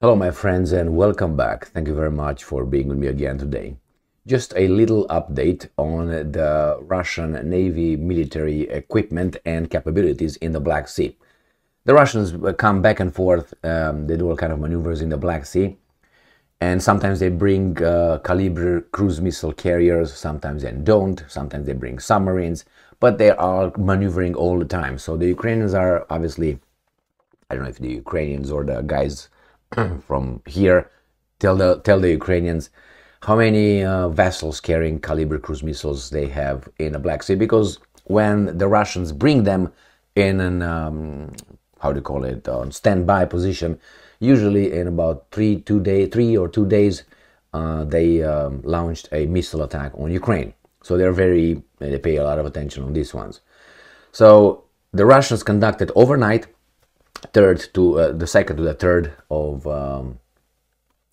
Hello, my friends, and welcome back. Thank you very much for being with me again today. Just a little update on the Russian Navy military equipment and capabilities in the Black Sea. The Russians come back and forth, um, they do all kind of maneuvers in the Black Sea, and sometimes they bring uh, Kalibr cruise missile carriers, sometimes they don't, sometimes they bring submarines, but they are maneuvering all the time. So the Ukrainians are obviously, I don't know if the Ukrainians or the guys from here tell the tell the Ukrainians how many uh, vessels carrying Kalibr cruise missiles they have in the Black Sea because when the Russians bring them in an um, how do you call it on standby position, usually in about three two day three or two days, uh, they um, launched a missile attack on Ukraine. So they're very they pay a lot of attention on these ones. So the Russians conducted overnight third to uh, the second to the third of um,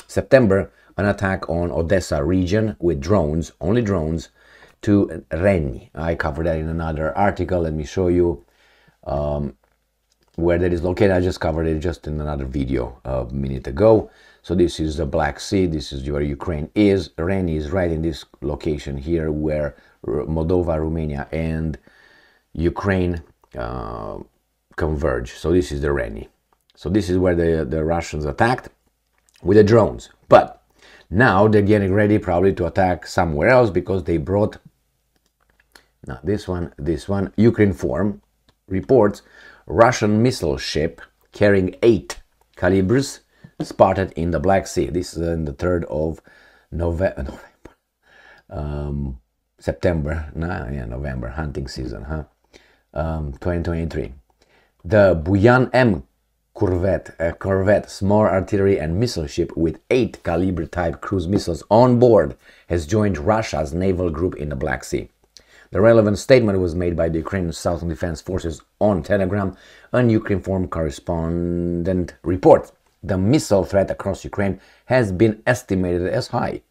September, an attack on Odessa region with drones, only drones, to Reni. I covered that in another article. Let me show you um, where that is located. I just covered it just in another video a minute ago. So this is the Black Sea. This is where Ukraine is. Reni is right in this location here, where Moldova, Romania, and Ukraine. Uh, converge. So this is the Reni. So this is where the, the Russians attacked with the drones. But now they're getting ready probably to attack somewhere else because they brought now this one, this one, Ukrinform reports Russian missile ship carrying eight Kalibrs spotted in the Black Sea. This is in the 3rd of November, November um, September, nah, yeah, November, hunting season, huh? Um, 2023. The Buyan M corvette, a corvette, small artillery and missile ship with eight Kalibr type cruise missiles on board, has joined Russia's naval group in the Black Sea. The relevant statement was made by the Ukrainian Southern Defense Forces on Telegram. A Ukrinform correspondent reports the missile threat across Ukraine has been estimated as high.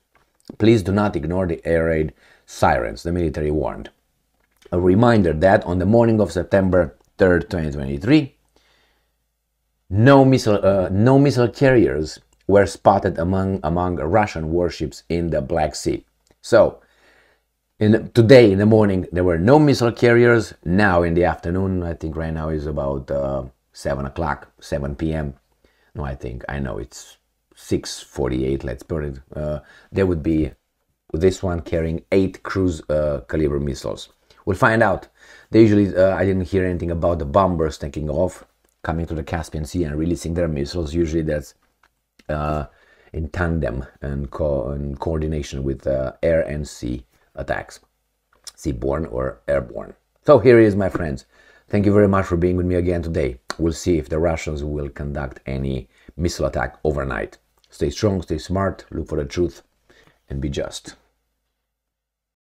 Please do not ignore the air raid sirens, the military warned. A reminder that on the morning of September 3rd, 2023, no missile, uh, no missile carriers were spotted among, among Russian warships in the Black Sea. So, in, today in the morning, there were no missile carriers. Now in the afternoon, I think right now is about uh, 7 o'clock, 7 p.m. No, I think, I know it's 6.48, let's put it. Uh, there would be this one carrying eight cruise uh, Kalibr missiles. We'll find out. They usually, uh, I didn't hear anything about the bombers taking off, coming to the Caspian Sea and releasing their missiles. Usually that's uh, in tandem and, co- in coordination with uh, air and sea attacks, seaborne or airborne. So here is, my friends. Thank you very much for being with me again today. We'll see if the Russians will conduct any missile attack overnight. Stay strong, stay smart, look for the truth, and be just.